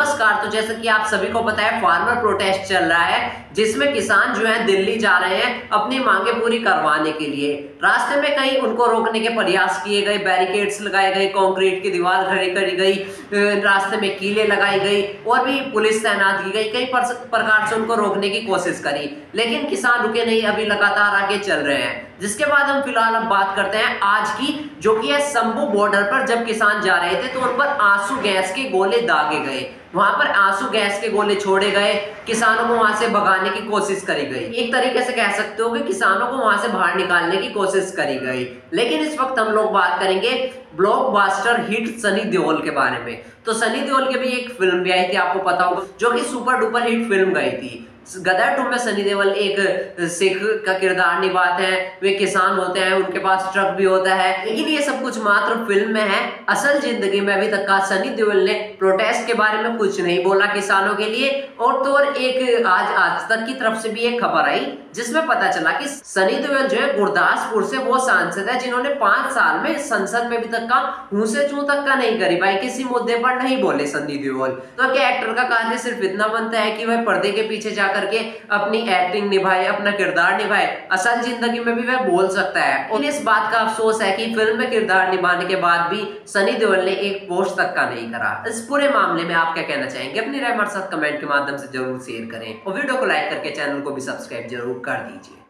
नमस्कार तो जैसा कि आप सभी को पता है फार्मर प्रोटेस्ट चल रहा है, जिसमें किसान जो है दिल्ली जा रहे हैं अपनी मांगे पूरी करवाने के लिए। रास्ते में कहीं उनको रोकने के प्रयास किए गए बैरिकेड्स लगाए गए कंक्रीट की दीवार खड़ी करी गई रास्ते में कीले लगाई गई, और भी पुलिस तैनात की गई, कई प्रकार से उनको रोकने की कोशिश करी। लेकिन किसान रुके नहीं, अभी लगातार आगे चल रहे हैं। जिसके बाद हम फ़िलहाल अब बात करते हैं आज की, जो कि है शंभू बॉर्डर पर जब किसान जा रहे थे तो उन पर आँसू गैस के गोले दागे गए। वहाँ पर आँसू गैस के गोले छोड़े गए, किसानों को वहाँ से भगाने की कोशिश करी गई। एक तरीके से कह सकते हो कि किसानों को वहाँ से बाहर निकालने की कोशिश करी गई। लेकिन इस वक्त हम लोग बात करेंगे ब्लॉकबस्टर हिट सनी देओल के बारे में। तो सनी देओल की भी एक फ़िल्म भी आई थी, आपको पता होगा, जो कि सुपर डुपर हिट फ़िल्म गई थी। गदर टू में सनी देवल एक सिख का किरदार निभाते हैं, वे किसान होते हैं, उनके पास ट्रक भी होता है। लेकिन ये सब कुछ मात्र फ़िल्म में है। असल ज़िंदगी में अभी तक का सनी देवल ने प्रोटेस्ट के बारे में कुछ नहीं बोला किसानों के लिए। और तो और एक आज आज तक की तरफ़ से भी एक खबर आई, जिसमें पता चला कि सनी देओल जो है, गुरदासपुर से वो सांसद है, जिन्होंने पाँच साल में संसद में अभी तक का, मुँह से चू तक का नहीं करी। भाई, किसी मुद्दे पर नहीं बोले सनी देओल। तो क्या एक्टर का कार्य सिर्फ़ इतना बनता है कि वह पर्दे के पीछे जाकर करके अपनी एक्टिंग निभाए, अपना किरदार निभाए? असल ज़िंदगी में भी वह बोल सकता है। और इस बात का अफसोस है कि फ़िल्म में किरदार निभाने के बाद भी सनी देओल ने एक पोस्ट तक का नहीं करा। इस पूरे मामले में आप क्या कहना चाहेंगे? अपनी राय हमारे साथ कमेंट के माध्यम से ज़रूर शेयर करें। और वीडियो को लाइक करके चैनल को भी सब्सक्राइब ज़रूर कर दीजिए।